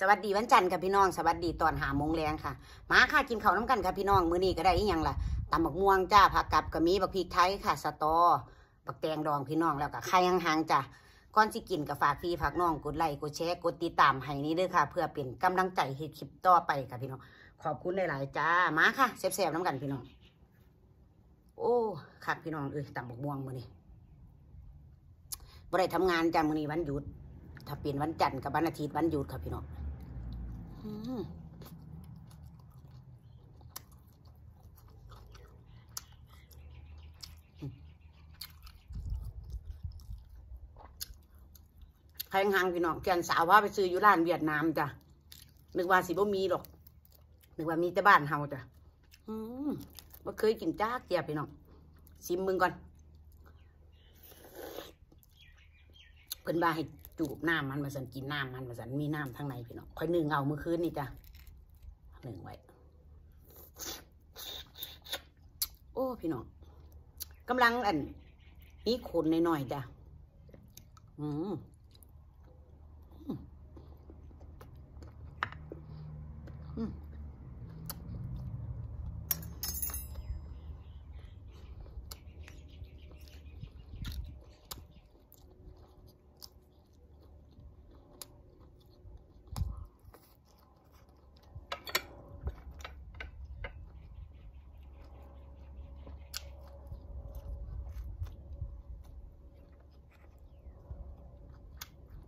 สวัสดีวันจันทร์ค่ะพี่น้อง สวัสดีตอนหาโมงแรงค่ะ มาค่ะกินข้าวน้ำกันค่ะพี่น้องมื้อนี้ก็ได้อีหยังล่ะตำบักม่วงจ้าผักกับกะมีบักพริกไทยค่ะสตอบักแตงดองพี่น้องแล้วก็ไข่ห่างๆจ้ะก่อนสิกินก็ฝากพี่ฝากน้องกดไลค์กดแชร์กดติดตามให้นี่ด้อค่ะ เพื่อเป็นกำลังใจให้คลิปต่อไปค่ะพี่น้อง ขอบคุณหลายๆจ้ามาค่ะแซ่บๆน้ำกันพี่น้อง โอ้คักพี่น้องเอ้ยตำบักม่วงมื้อนี้บ่ได้ทำงานจ้ามื้อนี้วันหยุด ถ้าเป็นวันจันทร์กับวันอาทิตย์วันหยุดค่ะพี่น้อง ใครห่างพี่น้องแกนสาวว่าไปซื้ออยู่ร้านเวียดนามจ้ะนึกว่าสิบ่มีหรอกนึกว่ามีแต่บ้านเฮาจ้ะอืมบ่เคยกินจ้าเกียพี่น้องชิมมึงก่อนเพิ่นว่าให้ จูบน้ำมันมาสันกินน้ำมันมาสันมีน้ำทั้งในพี่น้องค่อยนึ่งเอาเมื่อคืนนี่จ้ะหนึ่งไว้ โอ้พี่น้องกำลังอันนี้ขนหน่อยๆจ้ะอืม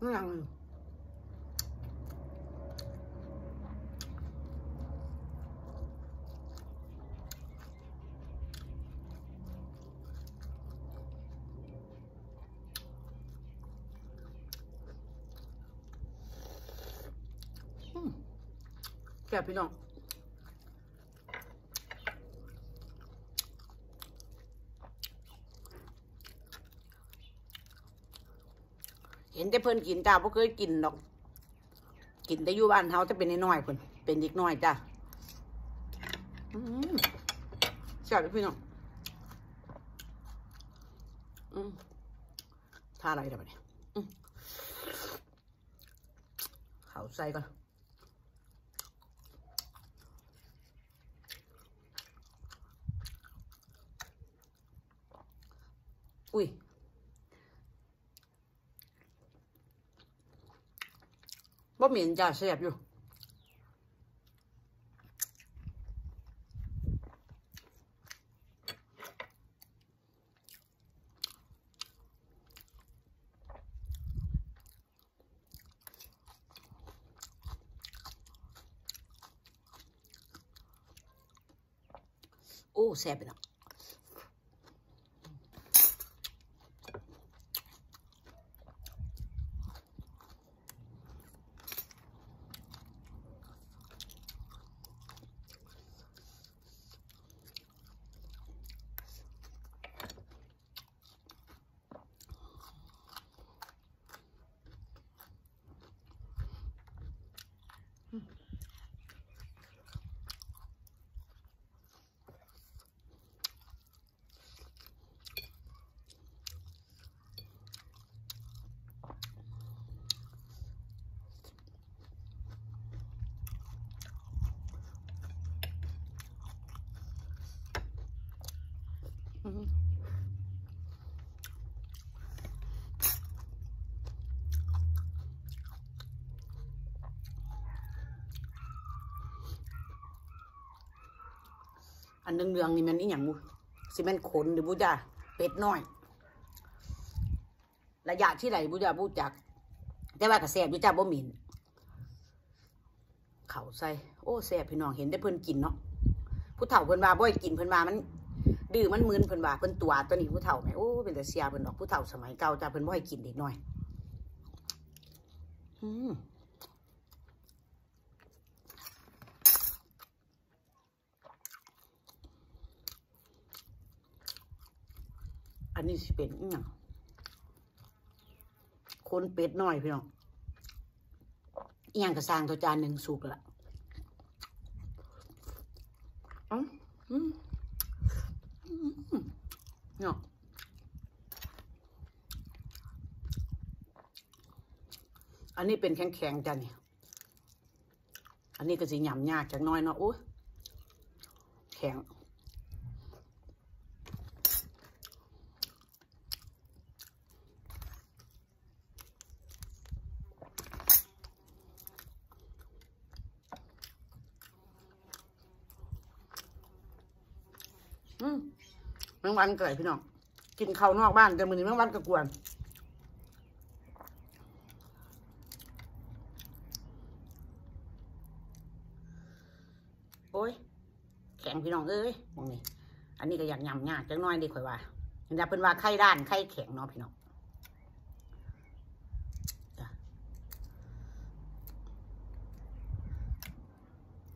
อืมอืมแซ่บพี่น้อง เห็นแต่เพิ่นกินจ้าบ่เคยกินดอก กินแต่อยู่บ้านเฮาจะเป็นน้อยๆเพิ่นเป็นเด็กน้อยจ้าอืมแซ่บเพี่น้องอืมทาอะไรเดี๋ยวนี้เขาใส่ก่อนอุ้ย บ่เหม็นจ้าแซ่บอยู่โอ้แซ่บไปเนา อันเรืองๆนี่มันอีหยังบุสิมันขนหรือบุจ้าเป็ดน้อย ระยะที่ไหนบุจ้าบุจัก แต่ว่ากระแสบบุจ้าบ่หมินเขาใส่โอ้แสบพี่น้องเห็นได้เพิ่นกินเนาะผู้เฒ่าเพิ่นว่าบ่ให้กินเพิ่นว่ามัน ดื้อมันมึนเพิ่นว่าเพิ่นตัวตัวนี้ผู้เฒ่าไหมโอ้เป็นแต่เสียเพิ่นดอกผู้เฒ่าสมัยเก่าจ้าเพิ่นบ่ให้กินเด็กน้อยอืมอันนี้สิเป็นอีหยังคนเป็ดน้อยพี่น้องอีหยังก็สร้างตัวจานหนึ่งสุกละอ๋ออืม เนาะอันนี้เป็นแข็งๆจ้ะเนี่ยอันนี้ก็สิหยำยากจักน้อยเนาะอุ้ยแข็งอืม แมงวันเกิดพี่น้องกินข้าวนอกบ้านแต่มือนี้แมงวันก็กวนโอ้ยแข็งพี่น้องเอ้ยมองนี่อันนี้ก็อยากยำยากจังน้อยดีข่อยว่าอยากเป็นว่าไข่ด้านไข่แข็งเนาะพี่น้อง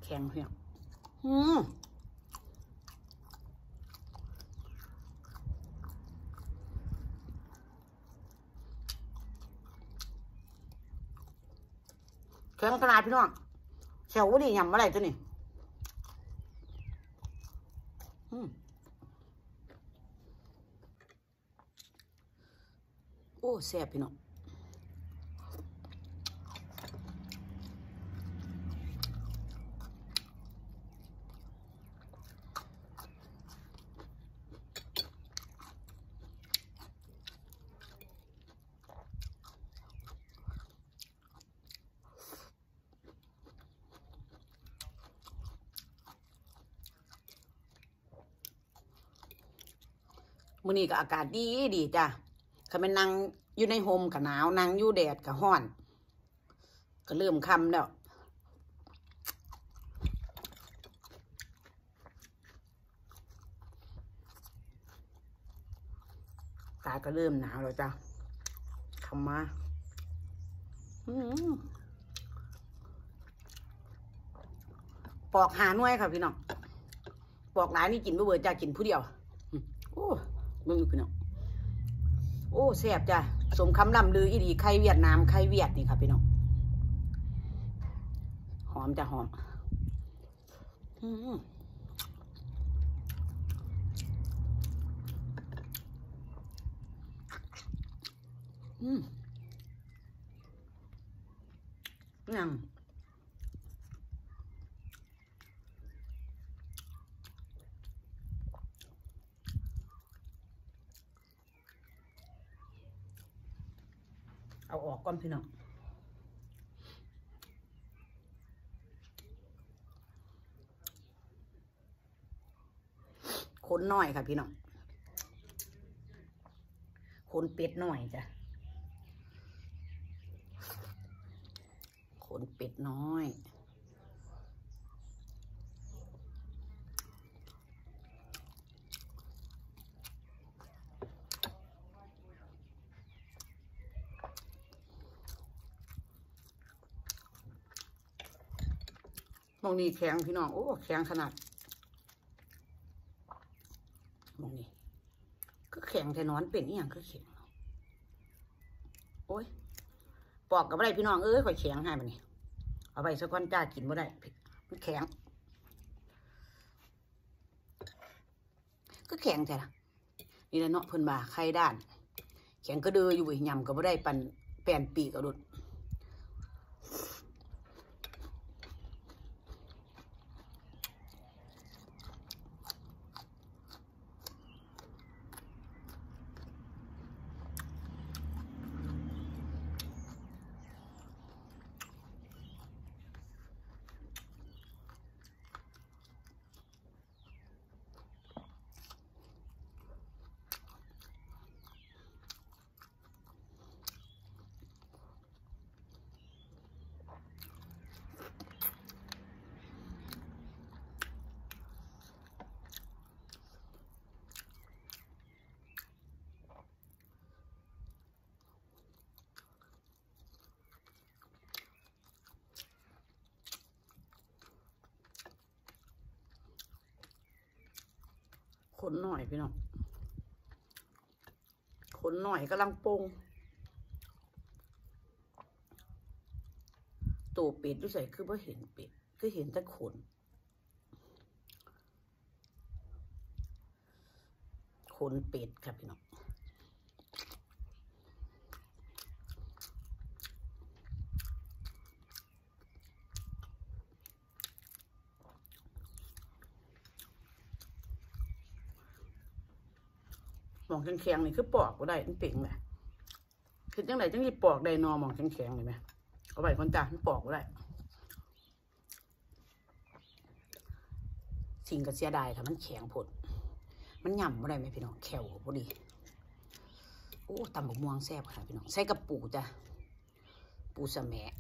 แข็งเพี่น้องอืม แข็งขนาดพี่น้องแถวนี่ยำอะไรตัวนี้โอ้แซ่บพี่น้อง มื้อนี้ก็อากาศดีดีจ้ะคันแม่นนั่งอยู่ในโฮมก็หนาวนั่งอยู่แดดก็ร้อน ก็เริ่มคำแล้วอากาศก็เริ่มหนาวแล้วจ้ะคำมาอืมปอกหาหน่วยค่ะพี่น้องปอกหลายนี่กินบ่เบิดจ้ากินผู้เดียวโอ้ เบิ่งอยู่พี่น้องโอ้แซ่บจ้ะสมคำล่ำลืออีดีไข่เวียดนามไข่เวียดนี่ค่ะพี่น้องหอมจ้ะหอมอืมอืมยัง เอาออกก่อนพี่น้องขนหน่อยค่ะพี่น้องขนเป็ดหน่อยจ้ะขนเป็ดน้อย มองนี่แข็งพี่น้อง โอ้ แข็งขนาดมองนี่ก็แข็งแต่นอนเป็นอีหยังก็แข็งโอ้ย ปอกกับอะไรพี่น้อง เอ้ยข่อยแข็งให้มันนี่เอาไปสักวันจ้ากินบ่ได้มันแข็ง ก็แข็งแต่ละนี่แหละเนาะเพิ่นบ่าไข่ด้าน แข็งก็เดืออยู่ยำก็บ่ได้ปันแป่นปีกเอาดุด นหน่อยพี่น้องขนหน่อยกำลังโปงตัวเป็ดดูใส่คือว่าเห็นเป็ดคือเห็นแต่ขน ขนเป็ดครับพี่น้อง อ หมองแข็งๆนี่คือปอกก็ได้มันเป่งเลยคือจังไหนจังที่ปอกได้นอหมองแข็งๆเลยไหมเอาไปคนจ้ามันปอกก็ได้สิ่งก็เสียดายค่ะมันแข็งผด มันหย่ำบ่ได้ไหมพี่น้องแขวพอดีโอ้ตำบักม่วงแซ่บค่ะพี่น้องใส่กับปูจ้ะปูสะแมะ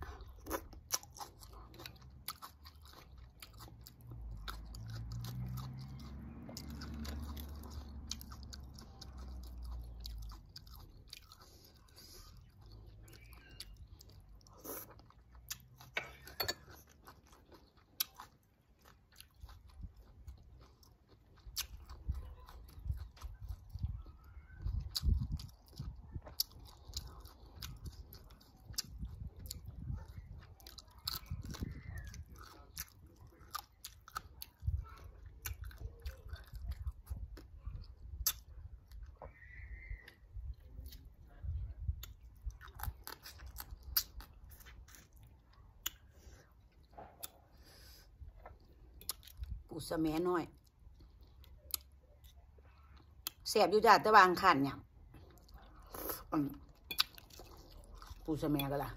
ปูสแหมน้อยแสบอยู่จ้าแต่วางขันเนี่ยปูสแมะก็ล่ะ